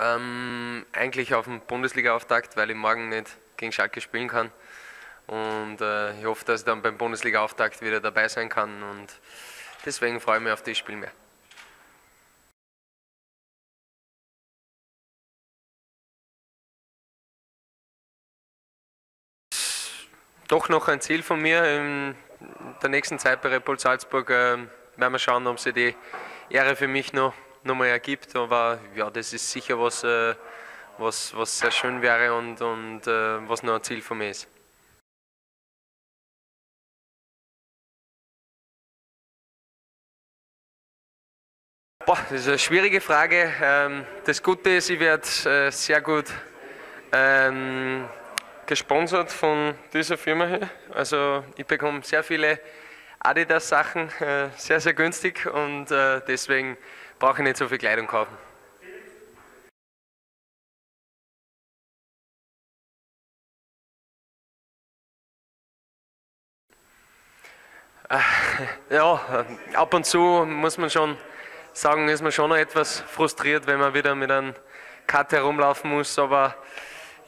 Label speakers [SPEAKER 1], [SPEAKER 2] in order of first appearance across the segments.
[SPEAKER 1] Ähm, eigentlich auf den Bundesliga-Auftakt, weil ich morgen nicht gegen Schalke spielen kann. Und äh, ich hoffe, dass ich dann beim Bundesliga-Auftakt wieder dabei sein kann. Und deswegen freue ich mich auf das Spiel mehr. Doch noch ein Ziel von mir. In der nächsten Zeit bei Repol Salzburg äh, werden wir schauen, ob sie die Ehre für mich noch nochmal ergibt. Aber ja, das ist sicher was, äh, was, was sehr schön wäre und, und äh, was noch ein Ziel von mir ist. Boah, das ist eine schwierige Frage. Ähm, das Gute ist, ich werde äh, sehr gut ähm, gesponsert von dieser Firma hier. Also ich bekomme sehr viele Adidas-Sachen, sehr, sehr günstig und deswegen brauche ich nicht so viel Kleidung kaufen. Ja, ab und zu muss man schon sagen, ist man schon noch etwas frustriert, wenn man wieder mit einem Cut herumlaufen muss, aber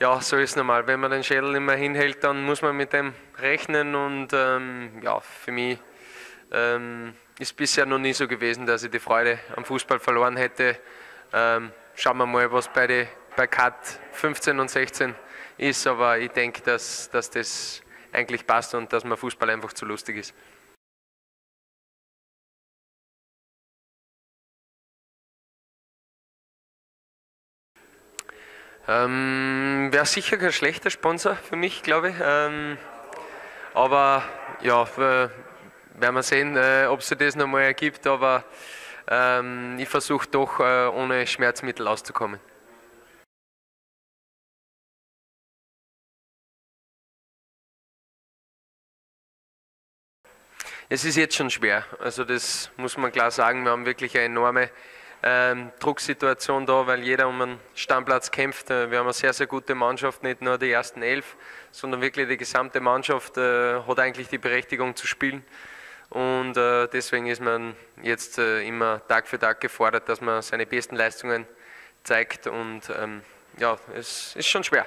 [SPEAKER 1] ja, so ist es normal. Wenn man den Schädel immer hinhält, dann muss man mit dem rechnen und ähm, ja, für mich ähm, ist bisher noch nie so gewesen, dass ich die Freude am Fußball verloren hätte. Ähm, schauen wir mal, was bei, die, bei Cut 15 und 16 ist, aber ich denke, dass, dass das eigentlich passt und dass mir Fußball einfach zu lustig ist. Ähm, Wäre sicher kein schlechter Sponsor für mich, glaube ich. Ähm, aber ja, werden wir sehen, äh, ob sich das nochmal ergibt. Aber ähm, ich versuche doch äh, ohne Schmerzmittel auszukommen. Es ist jetzt schon schwer, also das muss man klar sagen. Wir haben wirklich eine enorme ähm, Drucksituation da, weil jeder um einen Stammplatz kämpft. Äh, wir haben eine sehr, sehr gute Mannschaft, nicht nur die ersten elf, sondern wirklich die gesamte Mannschaft äh, hat eigentlich die Berechtigung zu spielen. Und äh, deswegen ist man jetzt äh, immer Tag für Tag gefordert, dass man seine besten Leistungen zeigt. Und ähm, ja, es ist schon schwer.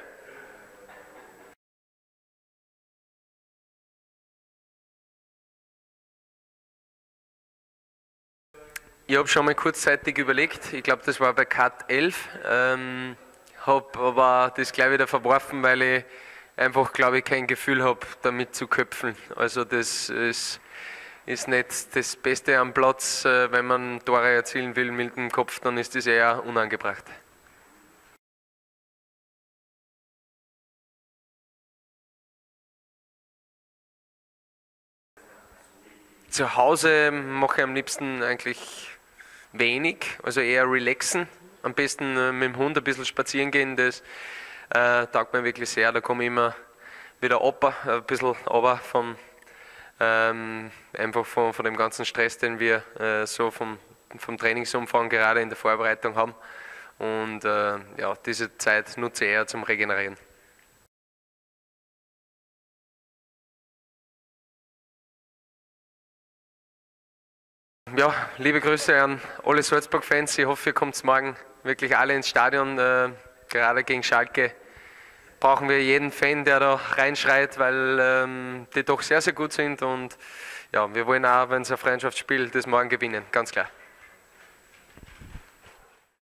[SPEAKER 1] Ich habe schon mal kurzzeitig überlegt, ich glaube, das war bei Cut 11, ähm, habe aber das gleich wieder verworfen, weil ich einfach, glaube ich, kein Gefühl habe, damit zu köpfen. Also das ist, ist nicht das Beste am Platz, äh, wenn man Tore erzielen will mit dem Kopf, dann ist das eher unangebracht. Zu Hause mache ich am liebsten eigentlich wenig, also eher relaxen. Am besten äh, mit dem Hund ein bisschen spazieren gehen, das äh, taugt mir wirklich sehr. Da komme ich immer wieder ab, ein bisschen runter vom, ähm, einfach von, von dem ganzen Stress, den wir äh, so vom, vom Trainingsumfang gerade in der Vorbereitung haben. Und äh, ja, diese Zeit nutze ich eher zum Regenerieren. Ja, liebe Grüße an alle Salzburg-Fans. Ich hoffe, ihr kommt morgen wirklich alle ins Stadion. Äh, gerade gegen Schalke brauchen wir jeden Fan, der da reinschreit, weil ähm, die doch sehr, sehr gut sind. Und ja, wir wollen auch, wenn es ein Freundschaftsspiel, das morgen gewinnen, ganz klar.